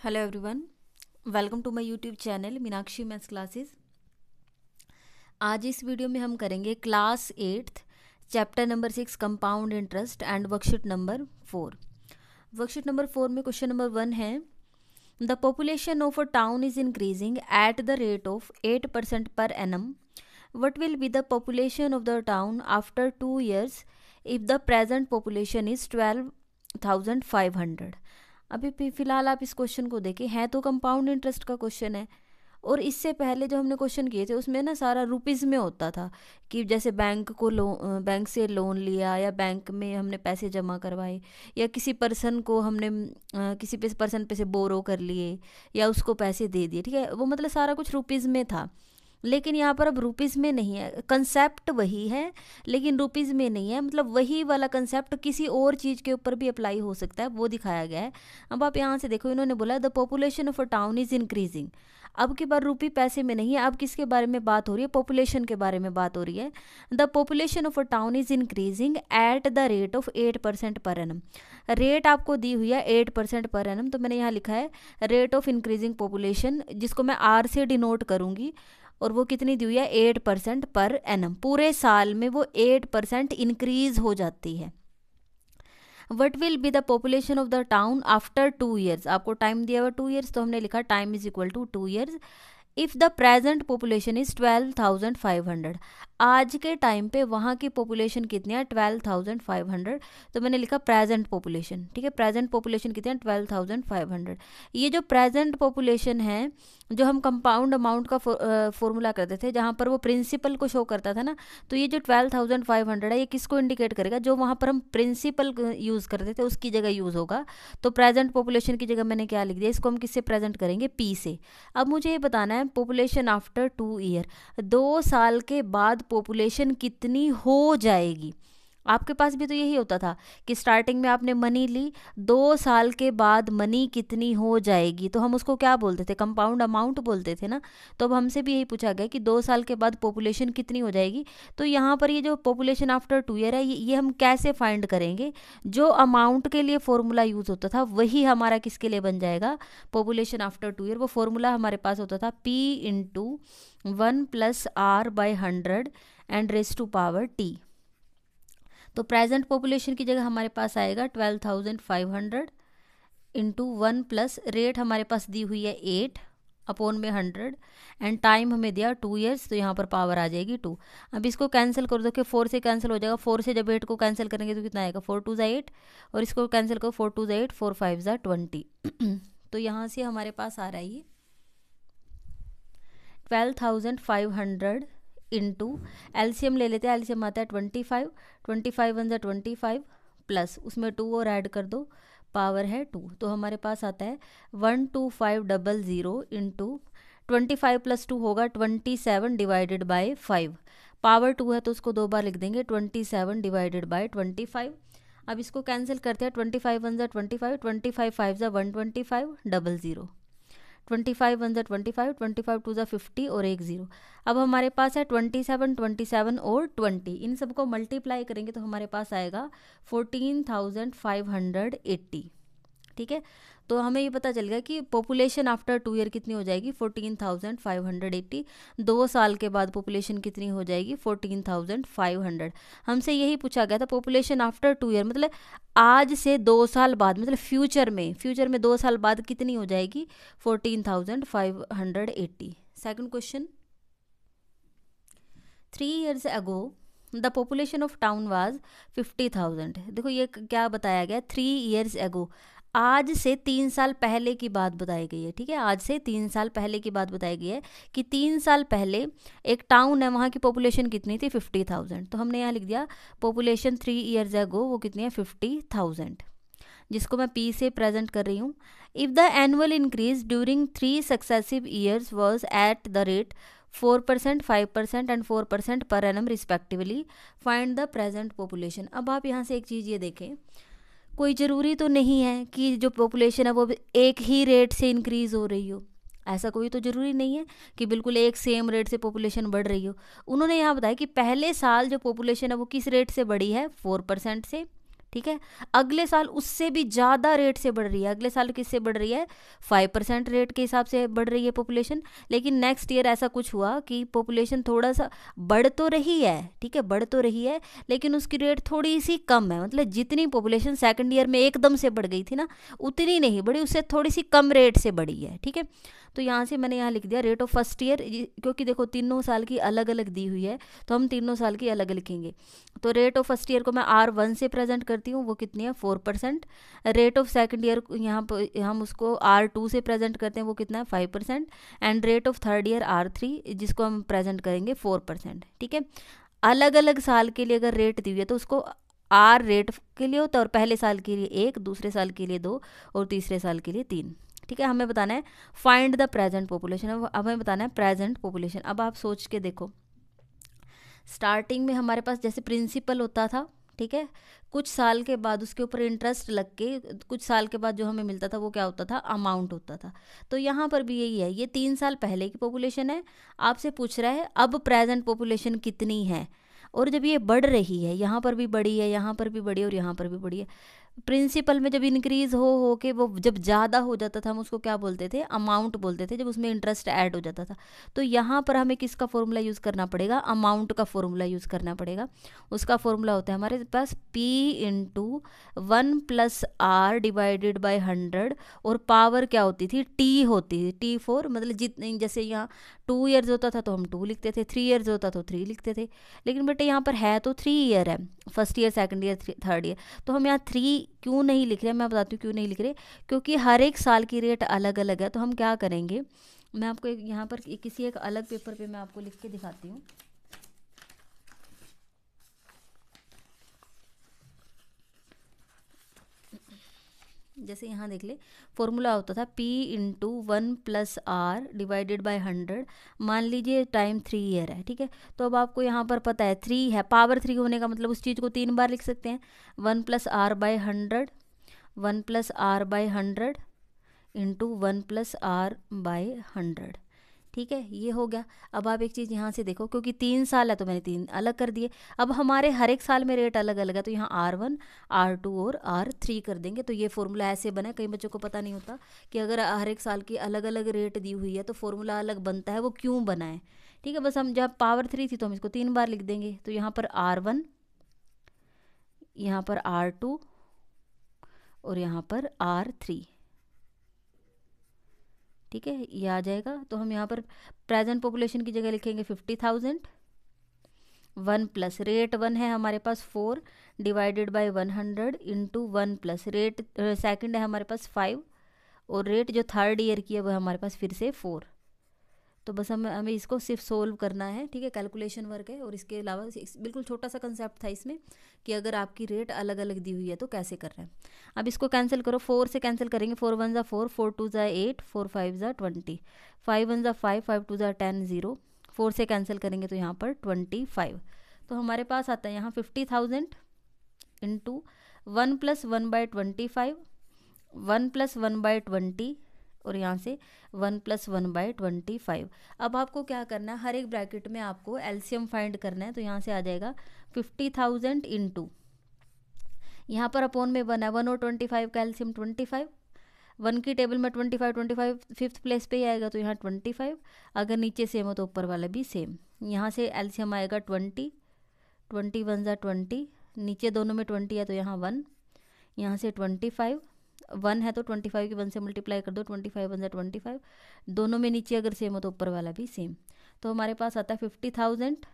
Hello everyone welcome to my YouTube channel Meenakshi maths classes आज इस वीडियो में हम करेंगे class eighth chapter number six compound interest and worksheet number four worksheet number four में question number one है the population of a town is increasing at the rate of eight percent per annum what will be the population of the town after two years if the present population is twelve thousand five hundred अभी फ़िलहाल आप इस question को देखें है तो compound interest का question है। और इससे पहले जो हमने क्वेश्चन किए थे, उसमें ना सारा रुपीज़ में होता था कि जैसे बैंक को लोन बैंक से लोन लिया या बैंक में हमने पैसे जमा करवाए या किसी पर्सन को हमने किसी पर्सन पे से बोरो कर लिए या उसको पैसे दे दिए, ठीक है? वो मतलब सारा कुछ रुपीज़ में था। लेकिन यहाँ पर अब रुपीज़ में नहीं है। कंसेप्ट वही है, लेकिन रुपीज़ में नहीं है। मतलब वही वाला कंसेप्ट किसी और चीज़ के ऊपर भी अप्लाई हो सकता है, वो दिखाया गया है। अब आप यहाँ से देखो, इन्होंने बोला the population of a town is increasing अब की बार रुपी पैसे में नहीं है। अब किसके बारे में बात हो रही है? पॉपुलेशन के बारे में बात हो रही है। The population of a town is increasing at the rate of eight percent per annum rate आपको दी हुई है एट परसेंट पर एनम तो मैंने यहाँ लिखा है रेट ऑफ़ इंक्रीजिंग पॉपुलेशन जिसको मैं आर से डिनोट करूँगी। और वो कितनी दी हुई है? Eight percent per annum. पूरे साल में वो एट परसेंट इंक्रीज हो जाती है। What will be the population of the town after two years आपको टाइम दिया हुआ टू ईयर्स तो हमने लिखा time is equal to two years if the present population is twelve thousand five hundred आज के टाइम पे वहाँ की पॉपुलेशन कितनी है? ट्वेल्व थाउज़ेंड फाइव हंड्रेड तो मैंने लिखा प्रेजेंट पॉपुलेशन ठीक है? प्रेजेंट पॉपुलेशन कितनी है? ट्वेल्व थाउज़ेंड फाइव हंड्रेड ये जो प्रेजेंट पॉपुलेशन है, जो हम कंपाउंड अमाउंट का फॉर्मूला करते थे, जहाँ पर वो प्रिंसिपल को शो करता था ना तो ये जो ट्वेल्व थाउज़ेंड फाइव हंड्रेड है, ये किसको इंडिकेट करेगा? जो वहाँ पर हम प्रिंसिपल यूज़ करते थे, उसकी जगह यूज़ होगा। तो प्रेजेंट पॉपुलेशन की जगह मैंने क्या लिख दिया? इसको हम किससे प्रेजेंट करेंगे? पी से। अब मुझे ये बताना है पॉपुलेशन आफ्टर टू ईयर दो साल के बाद पॉपुलेशन कितनी हो जाएगी? आपके पास भी तो यही होता था कि स्टार्टिंग में आपने मनी ली, दो साल के बाद मनी कितनी हो जाएगी? तो हम उसको क्या बोलते थे? कंपाउंड अमाउंट बोलते थे ना? तो अब हमसे भी यही पूछा गया कि दो साल के बाद पॉपुलेशन कितनी हो जाएगी? तो यहाँ पर ये जो पॉपुलेशन आफ्टर टू ईयर है, ये ये हम कैसे फाइंड करेंगे? जो अमाउंट के लिए फॉर्मूला यूज़ होता था, वही हमारा किसके लिए बन जाएगा? पॉपुलेशन आफ्टर टू ईयर वो फॉर्मूला हमारे पास होता था P into one plus R by hundred and raise to power T तो प्रेजेंट पॉपुलेशन की जगह हमारे पास आएगा twelve thousand five hundred into one plus rate हमारे पास दी हुई है एट अपोन में हंड्रेड एंड टाइम हमें दिया टू ईयर्स तो यहाँ पर पावर आ जाएगी टू अब इसको कैंसिल कर दो कि फोर से कैंसिल हो जाएगा फोर से जब एट को कैंसिल करेंगे तो कितना आएगा? फोर टू ज़ा एट और इसको कैंसिल करो फोर टू ज़ा एट फोर फाइव ज़ा ट्वेंटी तो यहाँ से हमारे पास आ रहा है ये twelve thousand five hundred into LCM ले लेते हैं एल्शियम आता है twenty five twenty five one ज़ा ट्वेंटी फाइव प्लस उसमें टू और ऐड कर दो पावर है टू तो हमारे पास आता है one two five double zero into twenty five plus two होगा twenty seven divided by five power two है तो उसको दो बार लिख देंगे twenty seven divided by twenty five अब इसको कैंसिल करते हैं ट्वेंटी फाइव वन ज़ा twenty five twenty five five ज़ा one twenty five double zero twenty five one ज़ा twenty five twenty five two ज़ा फिफ्टी और एक ज़ीरो अब हमारे पास है ट्वेंटी सेवन ट्वेंटी सेवन और ट्वेंटी इन सबको मल्टीप्लाई करेंगे तो हमारे पास आएगा fourteen thousand five hundred eighty ठीक है? तो हमें ये पता चल गया कि पॉपुलेशन आफ्टर टू ईयर कितनी हो जाएगी? Fourteen thousand five hundred eighty दो साल के बाद पॉपुलेशन कितनी हो जाएगी? फोर्टीन थाउज़ेंड फाइव हंड्रेड हमसे यही पूछा गया था पॉपुलेशन आफ्टर टू ईयर मतलब आज से दो साल बाद मतलब फ्यूचर में फ्यूचर में दो साल बाद कितनी हो जाएगी? Fourteen thousand five hundred eighty second question three years ago the population of town was fifty thousand देखो ये क्या बताया गया थ्री ईयर्स एगो आज से तीन साल पहले की बात बताई गई है, ठीक है? आज से तीन साल पहले की बात बताई गई है कि तीन साल पहले एक टाउन है, वहाँ की पॉपुलेशन कितनी थी? फिफ्टी थाउज़ेंड तो हमने यहाँ लिख दिया पॉपुलेशन थ्री ईयर्स एगो वो कितनी है? फिफ्टी थाउज़ेंड जिसको मैं पी से प्रेजेंट कर रही हूँ। If the annual increase during three successive years was at the rate four percent five percent and four percent per annum respectively find the present population अब आप यहाँ से एक चीज़ ये देखें कोई ज़रूरी तो नहीं है कि जो पॉपुलेशन है वो एक ही रेट से इंक्रीज़ हो रही हो। ऐसा कोई तो ज़रूरी नहीं है कि बिल्कुल एक सेम रेट से पॉपुलेशन बढ़ रही हो। उन्होंने यहाँ बताया कि पहले साल जो पॉपुलेशन है वो किस रेट से बढ़ी है? फोर परसेंट से। ठीक है? अगले साल उससे भी ज़्यादा रेट से बढ़ रही है। अगले साल किससे बढ़ रही है? फाइव परसेंट रेट के हिसाब से बढ़ रही है पॉपुलेशन लेकिन नेक्स्ट ईयर ऐसा कुछ हुआ कि पॉपुलेशन थोड़ा सा बढ़ तो रही है, ठीक है? बढ़ तो रही है, लेकिन उसकी रेट थोड़ी सी कम है। मतलब जितनी पॉपुलेशन सेकेंड ईयर में एकदम से बढ़ गई थी ना, उतनी नहीं बढ़ी उससे थोड़ी सी कम रेट से बढ़ी है, ठीक है? तो यहाँ से मैंने यहाँ लिख दिया रेट ऑफ़ फ़र्स्ट ईयर क्योंकि देखो तीनों साल की अलग अलग दी हुई है तो हम तीनों साल की अलग लिखेंगे। तो रेट ऑफ़ फ़र्स्ट ईयर को मैं आर वन से प्रेजेंट करती हूँ, वो कितनी है? Four percent rate of second year यहाँ पर हम उसको आर टू से प्रेजेंट करते हैं, वो कितना है? Five percent and rate of third year R three जिसको हम प्रेजेंट करेंगे फोर परसेंट ठीक है? अलग अलग साल के लिए अगर रेट दी हुई है तो उसको आर रेट के लिए होता है, और पहले साल के लिए एक, दूसरे साल के लिए दो, और तीसरे साल के लिए तीन। ठीक है? हमें बताना है फाइंड द प्रेजेंट पॉपुलेशन अब हमें बताना है प्रेजेंट पॉपुलेशन अब आप सोच के देखो। स्टार्टिंग में हमारे पास जैसे प्रिंसिपल होता था ठीक है? कुछ साल के बाद उसके ऊपर इंटरेस्ट लग के, कुछ साल के बाद जो हमें मिलता था वो क्या होता था? अमाउंट होता था। तो यहाँ पर भी यही है, ये तीन साल पहले की पॉपुलेशन है। आपसे पूछ रहा है, अब प्रेजेंट पॉपुलेशन कितनी है? और जब ये बढ़ रही है, यहाँ पर भी बढ़ी है, यहाँ पर भी बढ़ी है और यहाँ पर भी बढ़ी है प्रिंसिपल में जब इंक्रीज हो हो के वो जब ज़्यादा हो जाता था, हम उसको क्या बोलते थे? अमाउंट बोलते थे, जब उसमें इंटरेस्ट ऐड हो जाता था। तो यहाँ पर हमें किसका फॉर्मूला यूज़ करना पड़ेगा? अमाउंट का फॉर्मूला यूज़ करना पड़ेगा। उसका फॉर्मूला होता है हमारे पास P into one plus R divided by hundred और पावर क्या होती थी? टी होती थी। टी फोर मतलब जितने जैसे यहाँ टू ईयर्स होता था तो हम टू लिखते थे। थ्री ईयर्स होता तो थ्री लिखते थे। लेकिन बेटे यहाँ पर है तो थ्री ईयर है। First year second year third year तो हम यहाँ थ्री क्यों नहीं लिख रहे, मैं बताती हूँ क्यों नहीं लिख रहे, क्योंकि हर एक साल की रेट अलग अलग है तो हम क्या करेंगे? मैं आपको एक, यहाँ पर किसी एक अलग पेपर पे मैं आपको लिख के दिखाती हूँ। जैसे यहाँ देख ले फॉर्मूला होता था P into one plus R divided by hundred मान लीजिए टाइम थ्री ईयर है, ठीक है? तो अब आपको यहाँ पर पता है थ्री है पावर थ्री होने का मतलब उस चीज़ को तीन बार लिख सकते हैं। One plus R by hundred one plus R by hundred into one plus R by hundred ठीक है, ये हो गया। अब आप एक चीज़ यहाँ से देखो, क्योंकि तीन साल है तो मैंने तीन अलग कर दिए। अब हमारे हर एक साल में रेट अलग अलग है तो यहाँ आर वन आर टू और आर थ्री कर देंगे। तो ये फॉर्मूला ऐसे बना कई बच्चों को पता नहीं होता कि अगर हर एक साल की अलग अलग रेट दी हुई है तो फॉर्मूला अलग बनता है, वो क्यों बना है? ठीक है, बस हम जब पावर थ्री थी तो हम इसको तीन बार लिख देंगे। तो यहाँ पर आर वन यहाँ पर आर टू और यहाँ पर आर थ्री ठीक है, ये आ जाएगा। तो हम यहाँ पर प्रेजेंट पॉपुलेशन की जगह लिखेंगे fifty thousand one plus rate one है हमारे पास four divided by one hundred into one plus rate second है हमारे पास फाइव और रेट जो थर्ड ईयर की है वह हमारे पास फिर से फोर तो बस हमें हमें इसको सिर्फ़ सोल्व करना है, ठीक है? कैलकुलेशन वर्क है और इसके अलावा बिल्कुल छोटा सा कंसेप्ट था इसमें कि अगर आपकी रेट अलग अलग दी हुई है तो कैसे कर रहे हैं? अब इसको कैंसिल करो। फोर से कैंसिल करेंगे। फोर वन ज़ा फोर फोर टू ज़ा एट फोर फाइव ज़ा ट्वेंटी फाइव वन ज़ा फाइव फाइव टू ज़ा टेन ज़ीरो फोर से कैंसिल करेंगे तो यहाँ पर ट्वेंटी फाइव तो हमारे पास आता है यहाँ fifty thousand into one plus one by twenty five one plus one by twenty और यहाँ से one plus one by twenty five. अब आपको क्या करना है? हर एक ब्रैकेट में आपको एल्शियम फाइंड करना है तो यहाँ से आ जाएगा फिफ्टी थाउज़ेंड इन टू यहाँ पर अपोन में वन है, वन और ट्वेंटी फाइव का एल्शियम ट्वेंटी फाइव। वन की टेबल में twenty five twenty five, fifth place पे ही आएगा तो यहाँ ट्वेंटी फाइव। अगर नीचे सेम हो तो ऊपर वाला भी सेम। यहाँ से एल्शियम आएगा ट्वेंटी ट्वेंटी वन ज़ा ट्वेंटी। नीचे दोनों में ट्वेंटी है तो यहाँ वन। यहाँ से ट्वेंटी फाइव। वन है तो ट्वेंटी फाइव की वन से मल्टीप्लाई कर दो twenty five one twenty five दोनों में नीचे अगर सेम हो तो ऊपर वाला भी सेम तो हमारे पास आता है fifty thousand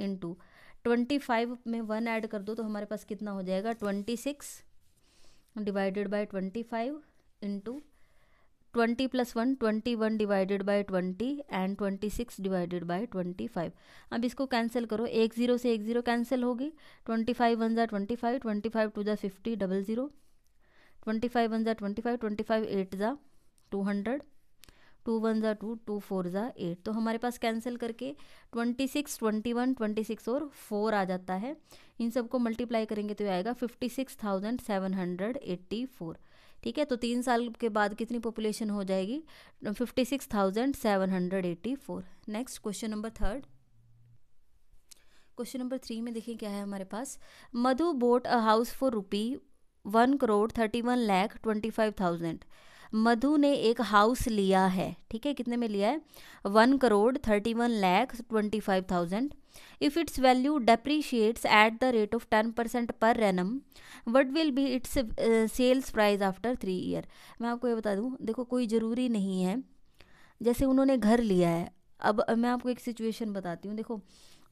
into twenty five में वन ऐड कर दो तो हमारे पास कितना हो जाएगा? Twenty six divided by twenty five into twenty plus one twenty one divided by twenty and twenty six divided by twenty five अब इसको कैंसिल करो. एक ज़ीरो से एक ज़ीरो कैंसिल होगी. ट्वेंटी फाइव वन ज़ा twenty five twenty five two ज़ा fifty double zero twenty five one ज़ा twenty five twenty five eight ज़ा टू हंड्रेड टू वन ज़ा टू टू फोर ज़ा एट तो हमारे पास कैंसिल करके twenty six twenty one twenty six और फोर आ जाता है। इन सबको मल्टीप्लाई करेंगे तो ये आएगा fifty six thousand seven hundred eighty four ठीक है? तो तीन साल के बाद कितनी पॉपुलेशन हो जाएगी? Fifty six thousand seven hundred eighty four next question number third question number three में देखिए क्या है हमारे पास? Madhu bought a house for rupee one crore thirty one lakh twenty five thousand. Madhu ने एक हाउस लिया है, ठीक है, कितने में लिया है? One crore thirty one lakh twenty five thousand. If its value depreciates at the rate of ten percent per annum what will be its sales price after three year मैं आपको ये बता दूँ, देखो, कोई ज़रूरी नहीं है। जैसे उन्होंने घर लिया है, अब मैं आपको एक सिचुएशन बताती हूँ। देखो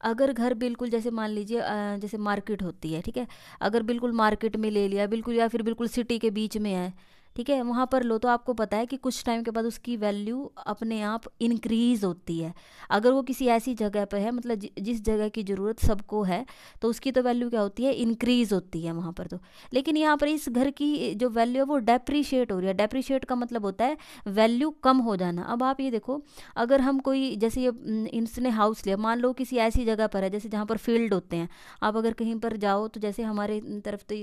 अगर घर बिल्कुल जैसे मान लीजिए जैसे मार्केट होती है, ठीक है? अगर बिल्कुल मार्केट में ले लिया, बिल्कुल या फिर बिल्कुल सिटी के बीच में है ठीक है, वहाँ पर लो तो आपको पता है कि कुछ टाइम के बाद उसकी वैल्यू अपने आप इंक्रीज़ होती है। अगर वो किसी ऐसी जगह पर है मतलब जिस जगह की ज़रूरत सबको है तो उसकी तो वैल्यू क्या होती है? इंक्रीज़ होती है वहाँ पर तो। लेकिन यहाँ पर इस घर की जो वैल्यू है, वो डेप्रीशिएट हो रही है। डेप्रीशिएट का मतलब होता है वैल्यू कम हो जाना। अब आप ये देखो, अगर हम कोई, जैसे ये इसने हाउस लिया, मान लो किसी ऐसी जगह पर है, जैसे जहाँ पर फ़ील्ड होते हैं। आप अगर कहीं पर जाओ तो जैसे हमारे तरफ़ तो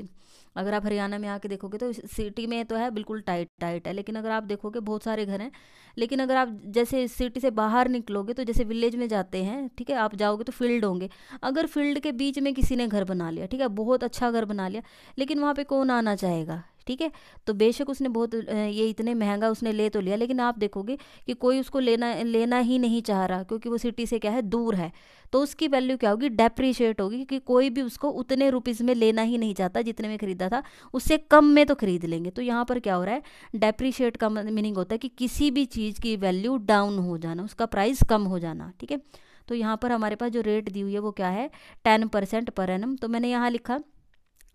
अगर आप हरियाणा में आके देखोगे तो सिटी में तो है बिल्कुल टाइट टाइट है। लेकिन अगर आप देखोगे, बहुत सारे घर हैं। लेकिन अगर आप जैसे सिटी से बाहर निकलोगे तो जैसे विलेज में जाते हैं, ठीक है, आप जाओगे तो फ़ील्ड होंगे। अगर फ़ील्ड के बीच में किसी ने घर बना लिया, ठीक है, बहुत अच्छा घर बना लिया, लेकिन वहाँ पर कौन आना चाहेगा? ठीक है? तो बेशक उसने बहुत ये इतने महँगा उसने ले तो लिया, लेकिन आप देखोगे कि कोई उसको लेना लेना ही नहीं चाह रहा, क्योंकि वो सिटी से क्या है, दूर है। तो उसकी वैल्यू क्या होगी? डेप्रीशिएट होगी कि कोई भी उसको उतने रुपीज़ में लेना ही नहीं चाहता, जितने में खरीदा था, उससे कम में तो खरीद लेंगे। तो यहाँ पर क्या हो रहा है? डेप्रीशिएट का मीनिंग होता है कि किसी भी चीज़ की वैल्यू डाउन हो जाना, उसका प्राइस कम हो जाना, ठीक है? तो यहाँ पर हमारे पास जो रेट दी हुई है, वो क्या है? टेन परसेंट पर एनम तो मैंने यहाँ लिखा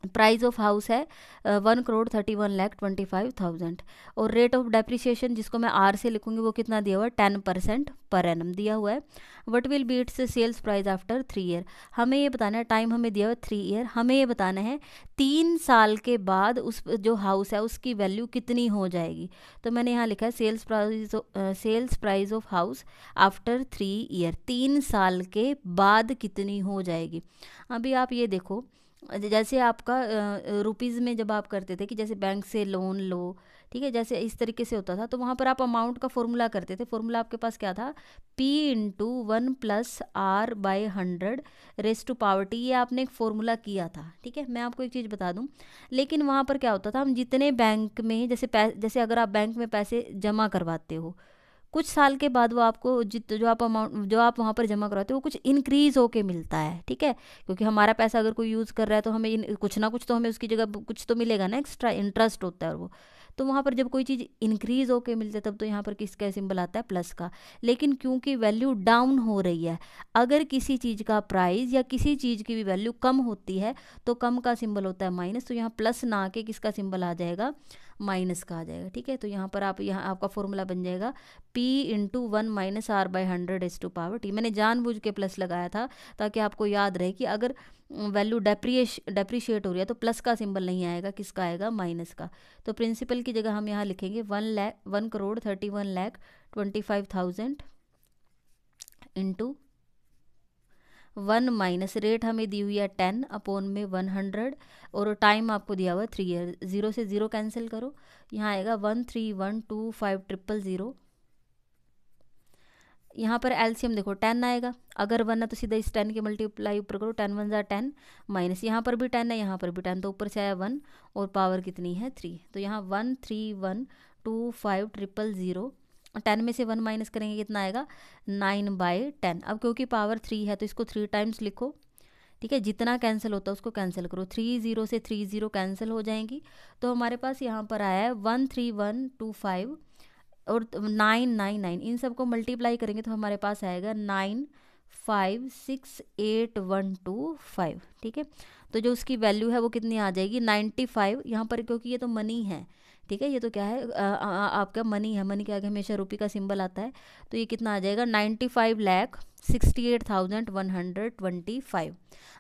प्राइस ऑफ़ हाउस है one crore thirty one lakh twenty five thousand. और रेट ऑफ़ डेप्रिसिएशन जिसको मैं आर से लिखूँगी वो कितना दिया हुआ है? टेन परसेंट पर एनम दिया हुआ है। What will be its sales price after three year हमें ये बताना है टाइम हमें दिया हुआ है थ्री ईयर हमें ये बताना है, तीन साल के बाद उस, जो हाउस है, उसकी वैल्यू कितनी हो जाएगी? तो मैंने यहाँ लिखा है sales price sales price of house after three year तीन साल के बाद कितनी हो जाएगी? अभी आप ये देखो जैसे आपका रुपीज़ में जब आप करते थे कि जैसे बैंक से लोन लो, ठीक है, जैसे इस तरीके से होता था तो वहाँ पर आप अमाउंट का फॉर्मूला करते थे। फॉर्मूला आपके पास क्या था? P into one plus R by hundred raise to power T ये आपने एक फॉर्मूला किया था, ठीक है? मैं आपको एक चीज़ बता दूँ। लेकिन वहाँ पर क्या होता था? हम जितने बैंक में, जैसे जैसे अगर आप बैंक में पैसे जमा करवाते हो कुछ साल के बाद वो आपको जित, जो आप अमाउंट जो आप वहाँ पर जमा कराते हो, वो कुछ इंक्रीज़ होके मिलता है, ठीक है? क्योंकि हमारा पैसा अगर कोई यूज़ कर रहा है तो हमें कुछ ना कुछ तो हमें उसकी जगह कुछ तो मिलेगा ना एक्स्ट्रा इंटरेस्ट होता है वो। तो वहाँ पर जब कोई चीज़ इंक्रीज होके मिलती है, तब तो यहाँ पर किसका सिंबल आता है? प्लस का। लेकिन क्योंकि वैल्यू डाउन हो रही है, अगर किसी चीज़ का प्राइस या किसी चीज़ की भी वैल्यू कम होती है तो कम का सिंबल होता है माइनस तो यहाँ प्लस ना आके किसका सिंबल आ जाएगा? माइनस का आ जाएगा, ठीक है? तो यहाँ पर आप, यहाँ आपका फॉर्मूला बन जाएगा P into one minus R by hundred raise to power T मैंने जानबूझ के प्लस लगाया था ताकि आपको याद रहे कि अगर वैल्यू डेप्रिएश डेप्रीशिएट हो रही है तो प्लस का सिंबल नहीं आएगा, किसका आएगा? माइनस का। तो प्रिंसिपल की जगह हम यहाँ लिखेंगे one lakh one crore thirty one lakh twenty five thousand into one minus rate हमें दी हुई है टेन अपोन में वन हंड्रेड और टाइम आपको दिया हुआ है थ्री ईयर ज़ीरो से ज़ीरो कैंसिल करो। यहाँ आएगा one three one two five triple zero यहाँ पर एलसीएम देखो, टेन आएगा। अगर वन है तो सीधा इस टेन के मल्टीप्लाई ऊपर करो, टेन वन ज़ा टेन माइनस, यहाँ पर भी टेन है, यहाँ पर भी टेन तो ऊपर से आया वन और पावर कितनी है थ्री तो यहाँ one three one two five triple zero ten में से वन माइनस करेंगे, कितना आएगा? Nine by ten. अब क्योंकि पावर थ्री है तो इसको थ्री टाइम्स लिखो। ठीक है, जितना कैंसिल होता है, उसको कैंसिल करो। थ्री ज़ीरो से थ्री ज़ीरो कैंसिल हो जाएँगी। तो हमारे पास यहाँ पर आया है one three one two five और नाइन नाइन नाइन। इन सबको मल्टीप्लाई करेंगे तो हमारे पास आएगा nine five six eight one two five. ठीक है तो जो उसकी वैल्यू है वो कितनी आ जाएगी? Ninety five. यहाँ पर क्योंकि ये तो मनी है ठीक है ये तो क्या है आ, आ, आपका मनी है मनी के आगे हमेशा रुपये का सिंबल आता है तो ये कितना आ जाएगा? Ninety five lakh sixty eight thousand one hundred twenty five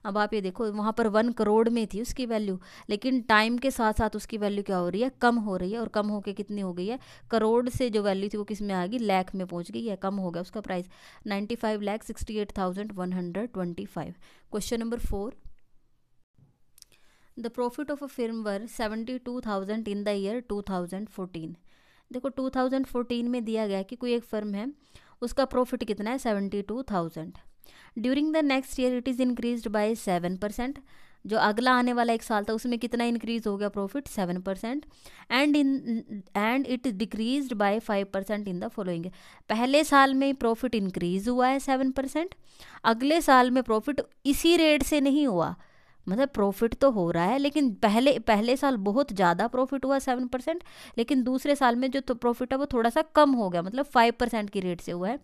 अब आप ये देखो वहाँ पर वन करोड़ में थी उसकी वैल्यू लेकिन टाइम के साथ साथ उसकी वैल्यू क्या हो रही है? कम हो रही है और कम होकर कितनी हो गई है? करोड़ से जो वैल्यू थी वो किसमें आ गई? लैख में पहुँच गई है कम हो गया उसका price ninety five lakh sixty eight thousand one hundred twenty five question number four the profit of a film were seventy two thousand in the year two thousand fourteen देखो टू थाउज़ेंड फोर्टीन में दिया गया कि कोई एक firm है, उसका profit कितना है? Seventy two thousand during the next year it is increase by seven percent जो अगला आने वाला एक साल था, उसमें कितना इंक्रीज हो गया profit seven percent and in and it decrease by five percent in the following पहले साल में प्रॉफिट इंक्रीज हुआ है सेवन परसेंट अगले साल में प्रॉफिट इसी रेट से नहीं हुआ. मतलब प्रॉफिट तो हो रहा है, लेकिन पहले पहले साल बहुत ज़्यादा प्रॉफिट हुआ सेवन परसेंट लेकिन दूसरे साल में जो तो प्रॉफिट है वो थोड़ा सा कम हो गया मतलब फाइव परसेंट की रेट से हुआ है।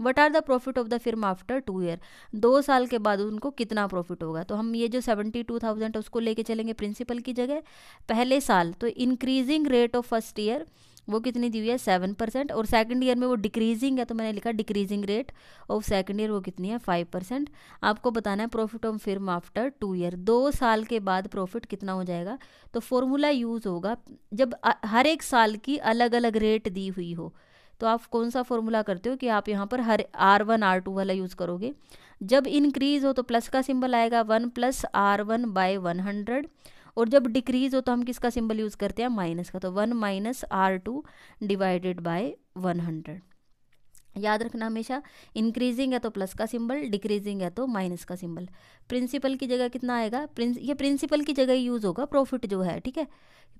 What are the profit of the film after two year दो साल के बाद उनको कितना प्रॉफिट होगा? तो हम ये जो सेवेंटी टू थाउज़ेंड उसको लेके चलेंगे प्रिंसिपल की जगह। पहले साल तो increasing rate of first year वो कितनी दी हुई है? सेवन परसेंट और सेकंड ईयर में वो डिक्रीजिंग है तो मैंने लिखा decreasing rate of second year वो कितनी है? फाइव परसेंट आपको बताना है profit of firm after two year दो साल के बाद प्रॉफिट कितना हो जाएगा? तो फॉर्मूला यूज़ होगा। जब हर एक साल की अलग अलग रेट दी हुई हो तो आप कौन सा फॉर्मूला करते हो कि आप यहाँ पर हर आर वन आर टू वाला यूज़ करोगे? जब इंक्रीज हो तो प्लस का सिंबल आएगा। One plus R one by one hundred और जब डिक्रीज हो तो हम किसका सिंबल यूज़ करते हैं? माइनस का। तो one minus R two divided by one hundred याद रखना हमेशा इंक्रीजिंग है तो प्लस का सिंबल डिक्रीजिंग है तो माइनस का सिंबल प्रिंसिपल की जगह कितना आएगा? प्रिंस ये प्रिंसिपल की जगह यूज़ होगा प्रॉफिट जो है, ठीक है?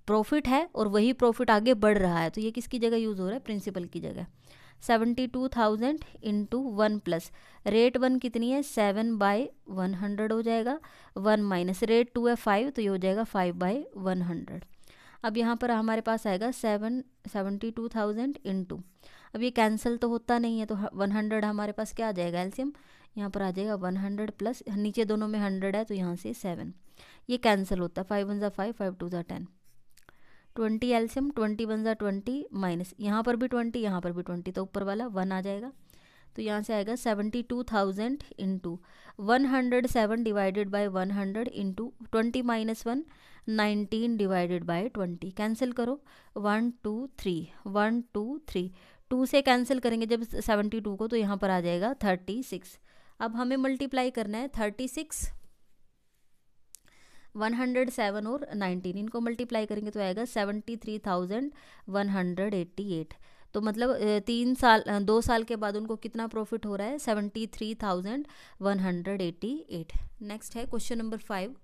प्रॉफिट है और वही प्रॉफिट आगे बढ़ रहा है तो ये किसकी जगह यूज़ हो रहा है? प्रिंसिपल की जगह। Seventy two thousand into one plus rate one कितनी है? सेवन बाय वन हंड्रेड हो जाएगा. वन माइनस रेट टू है फाइव तो ये हो जाएगा फाइव बाय वन हंड्रेड. अब यहाँ पर हमारे पास आएगा seven, seventy two thousand into अब ये कैंसिल तो होता नहीं है तो वन हंड्रेड हमारे पास क्या आ जाएगा? एल्सियम यहाँ पर आ जाएगा वन हंड्रेड प्लस नीचे दोनों में हंड्रेड है तो यहाँ से सेवन. ये कैंसिल होता. है फाइव वन ज़ा फाइव फाइव टू ज़ा ten twenty LCM twenty one ज़ा ट्वेंटी माइनस। यहाँ पर भी ट्वेंटी, यहाँ पर भी ट्वेंटी तो ऊपर वाला वन आ जाएगा। तो यहाँ से आएगा seventy two thousand into one hundred seven divided by one hundred into twenty minus one, nineteen divided by twenty. Cancel करो। One two three, one two three. Two से कैंसिल करेंगे जब सेवेंटी टू को तो यहाँ पर आ जाएगा थर्टी सिक्स। अब हमें मल्टीप्लाई करना है। Thirty six one hundred seven और नाइनटीन, इनको मल्टीप्लाई करेंगे तो आएगा seventy three thousand one hundred eighty eight तो मतलब तीन साल दो साल के बाद उनको कितना प्रॉफिट हो रहा है? Seventy three thousand one hundred eighty eight next है question number five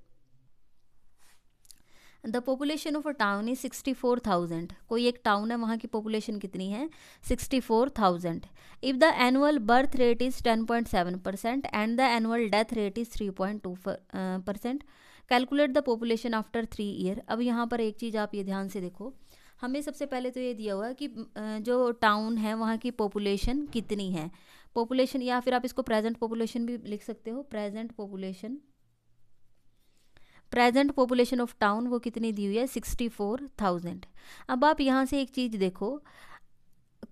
the population of a town is sixty four thousand कोई एक टाउन है, वहाँ की पॉपुलेशन कितनी है? Sixty four thousand if the annual birth rate is ten point seven percent and the annual death rate is three point two percent calculate the population after three year अब यहाँ पर एक चीज़ आप ये ध्यान से देखो। हमें सबसे पहले तो ये दिया हुआ है कि जो टाउन है, वहाँ की पॉपुलेशन कितनी है? पॉपुलेशन या फिर आप इसको प्रेजेंट पॉपुलेशन भी लिख सकते हो। Present population present population of town वो कितनी दी हुई है? सिक्सटी फोर थाउज़ेंड अब आप यहाँ से एक चीज़ देखो।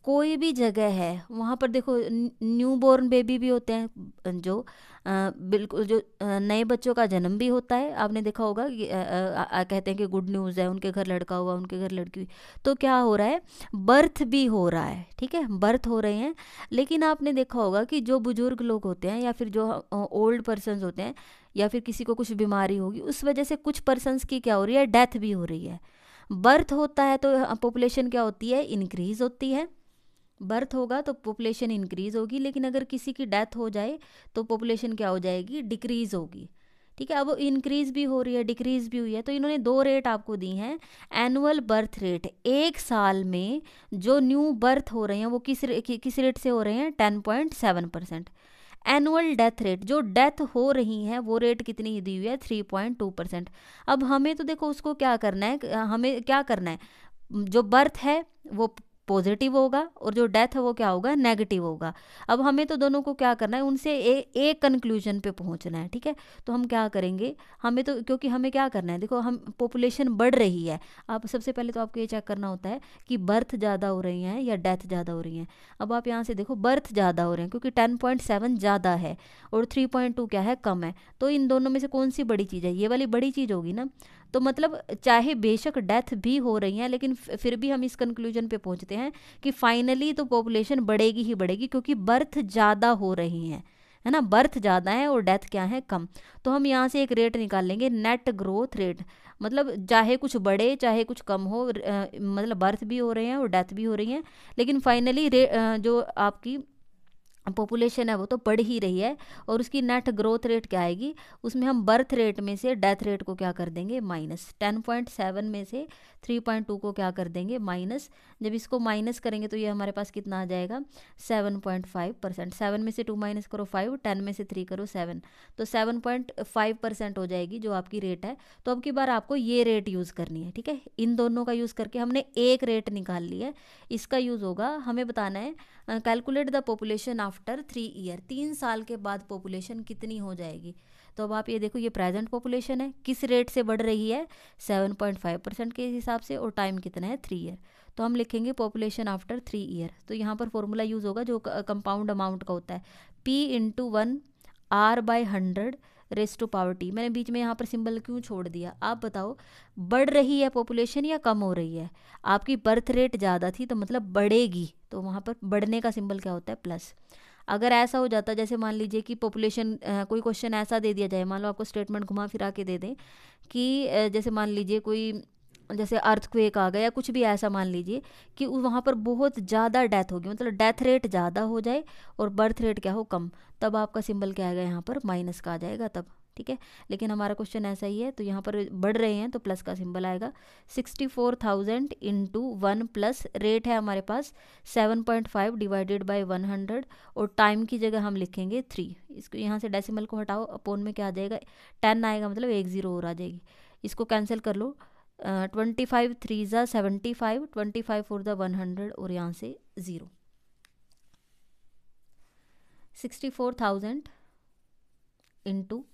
कोई भी जगह है वहाँ पर देखो न्यू बॉर्न बेबी भी होते हैं जो बिल्कुल जो नए बच्चों का जन्म भी होता है। आपने देखा होगा कि आ, आ, कहते हैं कि गुड न्यूज़ है उनके घर लड़का हुआ उनके घर लड़की हुई। तो क्या हो रहा है? बर्थ भी हो रहा है ठीक है? बर्थ हो रहे हैं। लेकिन आपने देखा होगा कि जो बुज़ुर्ग लोग होते हैं या फिर जो ओल्ड पर्सन होते हैं या फिर किसी को कुछ बीमारी होगी उस वजह से कुछ पर्सनस की क्या हो रही है? डेथ भी हो रही है। बर्थ होता है तो पॉपुलेशन क्या होती है? इंक्रीज होती है। बर्थ होगा तो पॉपुलेशन इंक्रीज होगी लेकिन अगर किसी की डेथ हो जाए तो पॉपुलेशन क्या हो जाएगी? डिक्रीज होगी। ठीक है अब इंक्रीज भी हो रही है डिक्रीज भी हुई है तो इन्होंने दो रेट आपको दी हैं एनुअल बर्थ रेट एक साल में जो न्यू बर्थ हो रहे हैं वो किस रे, कि, किस रेट से हो रहे हैं? Ten point seven percent annual death rate जो डेथ हो रही हैं वो रेट कितनी दी हुई है? थ्री पॉइंट टू परसेंट अब हमें तो देखो उसको क्या करना है हमें क्या करना है? जो बर्थ है वो पॉजिटिव होगा और जो डेथ है वो क्या होगा? नेगेटिव होगा। अब हमें तो दोनों को क्या करना है? उनसे एक कंक्लूजन पे पहुँचना है, ठीक है? तो हम क्या करेंगे? हमें तो क्योंकि हमें क्या करना है? देखो, हम पॉपुलेशन बढ़ रही है। आप सबसे पहले तो आपको ये चेक करना होता है कि बर्थ ज़्यादा हो रही हैं या डेथ ज़्यादा हो रही हैं? अब आप यहाँ से देखो बर्थ ज़्यादा हो रहे हैं, क्योंकि टेन पॉइंट सेवन ज़्यादा है और थ्री पॉइंट टू क्या है? कम है। तो इन दोनों में से कौन सी बड़ी चीज़ है? ये वाली बड़ी चीज़ होगी ना? तो मतलब चाहे बेशक डेथ भी हो रही हैं, लेकिन फिर भी हम इस कंक्लूजन पे पहुँचते हैं कि फाइनली तो पॉपुलेशन बढ़ेगी ही बढ़ेगी, क्योंकि बर्थ ज़्यादा हो रही हैं, है ना? बर्थ ज़्यादा है और डेथ क्या है? कम। तो हम यहाँ से एक रेट निकाल लेंगे नेट ग्रोथ रेट मतलब चाहे कुछ बढ़े, चाहे कुछ कम हो मतलब बर्थ भी हो रहे हैं और डेथ भी हो रही हैं, लेकिन फाइनली जो आपकी पॉपुलेशन है वो तो बढ़ ही रही है और उसकी नेट ग्रोथ रेट क्या आएगी? उसमें हम बर्थ रेट में से डेथ रेट को क्या कर देंगे? माइनस टेन पॉइंट सेवन में से थ्री पॉइंट टू को क्या कर देंगे? माइनस जब इसको माइनस करेंगे तो ये हमारे पास कितना आ जाएगा? Seven point five percent seven में से टू माइनस करो फाइव टेन में से थ्री करो सेवन तो सेवन पॉइंट फाइव परसेंट हो जाएगी जो आपकी रेट है। तो अब की बार आपको ये रेट यूज़ करनी है, ठीक है? इन दोनों का यूज़ करके हमने एक रेट निकाल लिया है। इसका यूज़ होगा, हमें बताना है calculate the population after three year तीन साल के बाद पॉपुलेशन कितनी हो जाएगी? तो अब आप ये देखो, ये प्रेजेंट पॉपुलेशन है, किस रेट से बढ़ रही है? सेवन पॉइंट फाइव परसेंट के हिसाब से और टाइम कितना है? थ्री ईयर तो हम लिखेंगे पॉपुलेशन आफ्टर थ्री ईयर तो यहाँ पर फॉर्मूला यूज़ होगा जो कंपाउंड अमाउंट का होता है। P into one R by hundred raise to power T मैंने बीच में यहाँ पर सिंबल क्यों छोड़ दिया? आप बताओ, बढ़ रही है पॉपुलेशन या कम हो रही है? आपकी बर्थ रेट ज़्यादा थी तो मतलब बढ़ेगी। तो वहाँ पर बढ़ने का सिंबल क्या होता है? प्लस अगर ऐसा हो जाता, जैसे मान लीजिए कि पॉपुलेशन कोई क्वेश्चन ऐसा दे दिया जाए, मान लो आपको स्टेटमेंट घुमा फिरा के दे दें कि जैसे मान लीजिए कोई, जैसे अर्थक्वेक आ गया या कुछ भी ऐसा मान लीजिए कि वहाँ पर बहुत ज़्यादा डेथ होगी मतलब डेथ रेट ज़्यादा हो जाए और बर्थ रेट क्या हो कम, तब आपका सिंबल क्या आएगा यहाँ पर? माइनस का आ जाएगा तब। ठीक है? लेकिन हमारा क्वेश्चन ऐसा ही है तो यहाँ पर बढ़ रहे हैं तो प्लस का सिंबल आएगा। Sixty four thousand into one plus rate है हमारे पास seven point five divided by one hundred और टाइम की जगह हम लिखेंगे थ्री इसको यहाँ से डेसिमल को हटाओ अपोन में क्या आ जाएगा? टेन आएगा मतलब एक ज़ीरो और आ जाएगी। इसको कैंसिल कर लो। ट्वेंटी फाइव थ्री ज़ा seventy five twenty five four ज़ा वन हंड्रेड और यहाँ से zero sixty four thousand into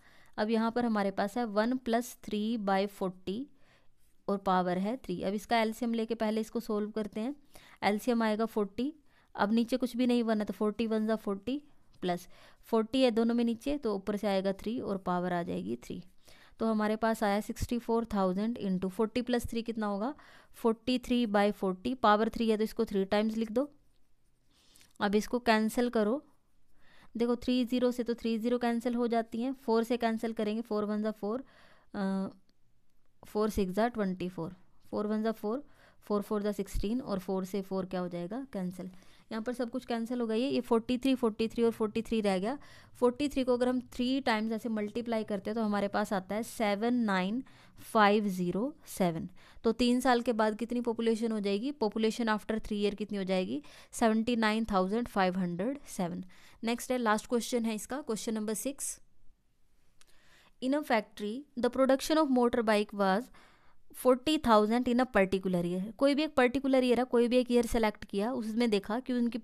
अब यहाँ पर हमारे पास है one plus three by forty और पावर है थ्री। अब इसका एल्शियम लेके पहले इसको सोल्व करते हैं। एल्शियम आएगा फोर्टी। अब नीचे कुछ भी नहीं बना तो फोर्टी वन ज़ा फोर्टी प्लस। फोर्टी है दोनों में नीचे तो ऊपर से आएगा थ्री और पावर आ जाएगी थ्री। तो हमारे पास आया sixty four thousand into forty plus three कितना होगा? Forty three by forty. Power three है तो इसको थ्री टाइम्स लिख दो। अब इसको कैंसिल करो। देखो थ्री ज़ीरो से तो थ्री ज़ीरो कैंसिल हो जाती हैं फोर से कैंसिल करेंगे फोर वन ज़ा फोर फोर सिक्स ज़ा ट्वेंटी फोर फोर वन ज़ा फोर फोर फोर ज़ा सिक्सटीन और फोर से फोर क्या हो जाएगा? कैंसिल यहाँ पर सब कुछ कैंसिल हो गई है ये फोर्टी थ्री फोर्टी थ्री और फोर्टी थ्री रह गया। फोर्टी थ्री को अगर हम थ्री टाइम्स ऐसे मल्टीप्लाई करते हैं तो हमारे पास आता है seven nine five zero seven तो तीन साल के बाद कितनी पॉपुलेशन हो जाएगी? पॉपुलेशन आफ्टर थ्री ईयर कितनी हो जाएगी? Seventy nine thousand five hundred seven next है लास्ट क्वेश्चन है इसका question number six in a factory the production of motor bike was forty thousand in a particular year कोई भी एक particular year है, कोई भी एक ईयर सेलेक्ट किया, उसमें देखा कि उनकी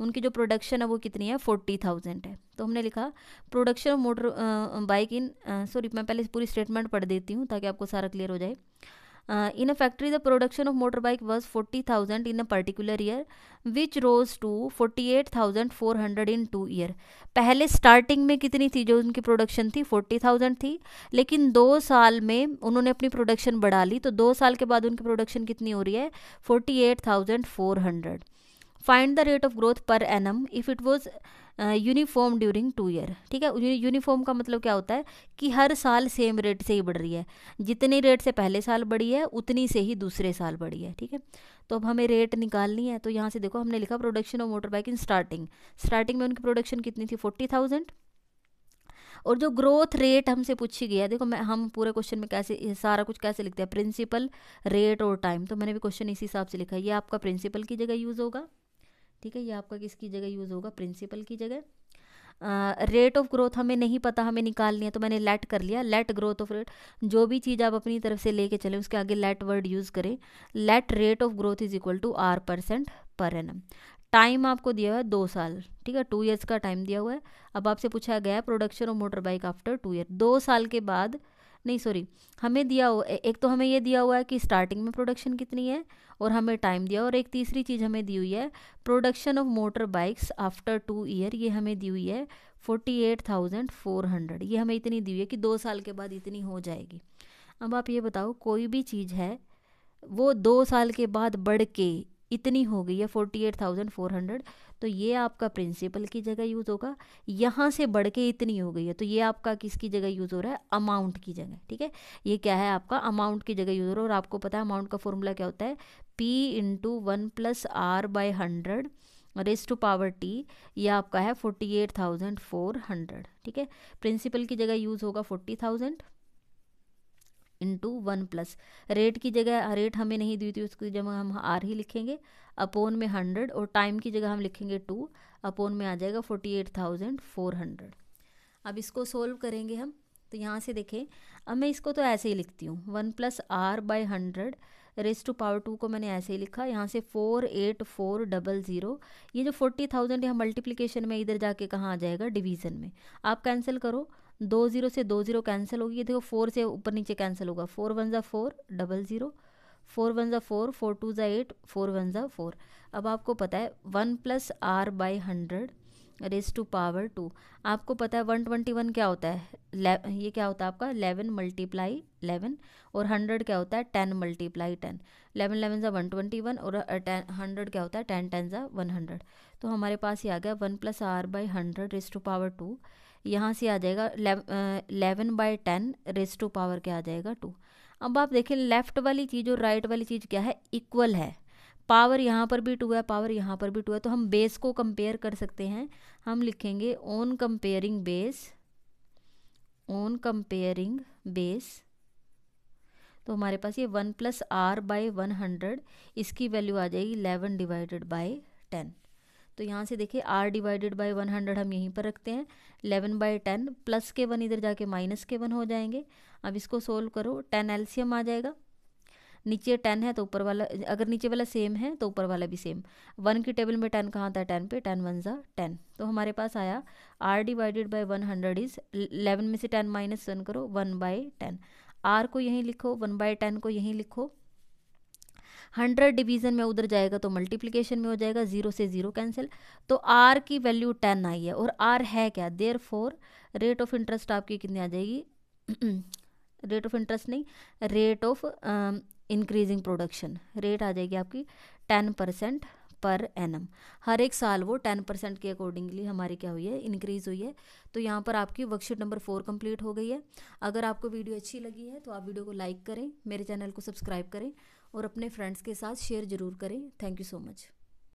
उनकी जो प्रोडक्शन है वो कितनी है फोर्टी थाउज़ेंड है। तो हमने लिखा production of motor bike in sorry मैं पहले पूरी स्टेटमेंट पढ़ देती हूँ ताकि आपको सारा क्लियर हो जाए। Uh, in a factory, the production of motorbike was 40,000 in a particular year, which rose to 48,400 in two year. पहले स्टार्टिंग में कितनी थी जो उनकी प्रोडक्शन थी 40,000 थी लेकिन दो साल में उन्होंने अपनी प्रोडक्शन बढ़ा ली तो दो साल के बाद उनकी प्रोडक्शन कितनी हो रही है 48,400. Find the rate of growth per annum if it was uniform during two year ठीक है? यूनिफॉर्म का मतलब क्या होता है? कि हर साल सेम रेट से ही बढ़ रही है। जितनी रेट से पहले साल बढ़ी है, उतनी से ही दूसरे साल बढ़ी है। ठीक है? तो अब हमें रेट निकालनी है तो यहाँ से देखो, हमने लिखा production of motor bike in starting starting में उनकी प्रोडक्शन कितनी थी? फोर्टी थाउज़ेंड और जो ग्रोथ रेट हमसे पूछी गया देखो मैं, हम पूरे क्वेश्चन में कैसे सारा कुछ कैसे लिखते हैं? प्रिंसिपल रेट और टाइम तो मैंने भी क्वेश्चन इसी हिसाब से लिखा है। ये आपका प्रिंसिपल की जगह यूज़ होगा। ठीक है, ये आपका किसकी जगह यूज़ होगा? प्रिंसिपल की जगह। रेट ऑफ़ ग्रोथ हमें नहीं पता, हमें निकालनी है तो मैंने लेट कर लिया। लेट ग्रोथ ऑफ़ रेट जो भी चीज़ आप अपनी तरफ़ से लेके चले, उसके आगे लेट वर्ड यूज़ करें। Let rate of growth is equal to R percent per annum time आपको दिया हुआ है दो साल, ठीक है? टू ईयर्स का टाइम दिया हुआ है। अब आपसे पूछा गया है production of motor bike after two year दो साल के बाद नहीं सॉरी हमें दिया एक तो हमें ये दिया हुआ है कि स्टार्टिंग में प्रोडक्शन कितनी है और हमें टाइम दिया और एक तीसरी चीज़ हमें दी हुई है production of motor bikes after two year ये हमें दी हुई है forty eight thousand four hundred ये हमें इतनी दी हुई है कि दो साल के बाद इतनी हो जाएगी। अब आप ये बताओ, कोई भी चीज़ है, वो दो साल के बाद बढ़ के इतनी हो गई है forty eight thousand four hundred तो ये आपका प्रिंसिपल की जगह यूज़ होगा। यहाँ से बढ़ के इतनी हो गई है तो ये आपका किसकी जगह यूज़ हो रहा है? अमाउंट की जगह, ठीक है? ये क्या है आपका? अमाउंट की जगह यूज़ हो रहा है और आपको पता है अमाउंट का फॉर्मूला क्या होता है? P into one plus R by hundred raise to power T ये आपका है forty eight thousand four hundred ठीक है? प्रिंसिपल की जगह यूज़ होगा forty thousand into one plus rate की जगह रेट हमें नहीं दी थी उसकी जगह हम आर ही लिखेंगे अपोन में हंड्रेड और टाइम की जगह हम लिखेंगे टू अपोन में आ जाएगा forty eight thousand four hundred अब इसको सोल्व करेंगे हम तो यहाँ से देखें, अब मैं इसको तो ऐसे ही लिखती हूँ one plus R by hundred raise to power two को मैंने ऐसे ही लिखा, यहाँ से four eight four double zero ये जो फोर्टी थाउज़ेंड यहाँ मल्टीप्लिकेशन में इधर जाके कहाँ आ जाएगा डिवीज़न में। आप कैंसिल करो दो ज़ीरो से दो ज़ीरो कैंसिल होगी। ये देखो फोर से ऊपर नीचे कैंसिल होगा। फोर वन ज़ा four double zero four one ज़ा फोर फोर टू ज़ा एट फोर वन ज़ा फोर अब आपको पता है one plus R by hundred raise to power two आपको पता है वन ट्वेंटी वन क्या होता है? ये क्या होता है आपका? इलेवन मल्टीप्लाई इलेवन और हंड्रेड क्या होता है? Ten multiply ten eleven eleven ज़ा वन ट्वेंटी वन और टेन हंड्रेड क्या होता है? टेन टेन ज़ा वन हंड्रेड तो हमारे पास ये आ गया one plus R by hundred raise to power two यहाँ से आ जाएगा eleven by ten raise to power क्या आ जाएगा टू अब आप देखें लेफ़्ट वाली चीज़ और राइट वाली चीज़ क्या है? इक्वल है. पावर यहाँ पर भी टू है पावर यहाँ पर भी टू है तो हम बेस को कंपेयर कर सकते हैं। हम लिखेंगे on comparing base on comparing base तो हमारे पास ये one plus R by one hundred इसकी वैल्यू आ जाएगी इलेवन डिवाइडेड बाई टेन तो यहाँ से देखिए R divided by one hundred हम यहीं पर रखते हैं। इलेवन बाई टेन प्लस के वन इधर जाके माइनस के वन हो जाएँगे। अब इसको सोल्व करो टेन एल्सियम आ जाएगा। नीचे टेन है तो ऊपर वाला, अगर नीचे वाला सेम है तो ऊपर वाला भी सेम वन की टेबल में टेन कहाँ था? टेन पे टेन वन ज़ा टेन तो हमारे पास आया R divided by one hundred is eleven में से टेन माइनस वन करो वन बाई टेन आर को यहीं लिखो वन बाई टेन को यहीं लिखो। हंड्रेड डिवीज़न में उधर जाएगा तो मल्टीप्लीकेशन में हो जाएगा, ज़ीरो से ज़ीरो कैंसिल। तो आर की वैल्यू टेन आई है और आर है क्या? Therefore rate of interest आपकी कितनी आ जाएगी? रेट ऑफ़ इंटरेस्ट नहीं rate of increasing production rate आ जाएगी आपकी टेन परसेंट पर एनम हर एक साल वो टेन परसेंट के अकॉर्डिंगली हमारी क्या हुई है? इंक्रीज़ हुई है। तो यहाँ पर आपकी वर्कशीट नंबर फोर कंप्लीट हो गई है। अगर आपको वीडियो अच्छी लगी है तो आप वीडियो को लाइक करें, मेरे चैनल को सब्सक्राइब करें और अपने फ्रेंड्स के साथ शेयर ज़रूर करें। Thank you so much